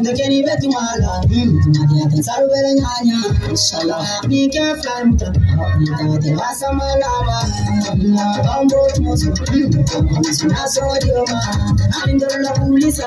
Ndekeni betu mala, nadia te saru bere nyanya, inshallah. Ni ke flam ta, ni ta te basa malama, na bambo tumoso, mm, na so dioma, ando la pulisa,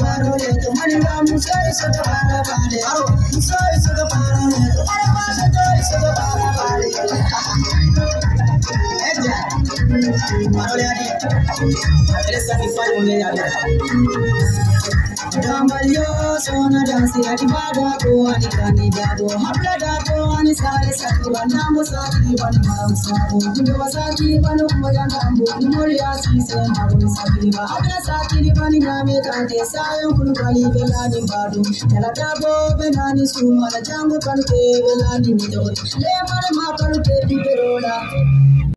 musoi soto paro pare Situ se musoi soto paro leto Maninga musoi soto paro pare Musoi soto paro leto Araba soto soto paro pare Eja Paro le adi Atresa ni fai mune ya Dambalyo sona dansi ati bada ko ani kani dado hapla dado ani sare sati wanambo sati wanambo sati kundo wasati wano kumoja nambo kumori asi se mabo sati ba hapla sati ni bani nyame tante sayo kunu kali belani bado tela dabo benani suma la jango kanu ke belani midori le mare ma kanu te piperola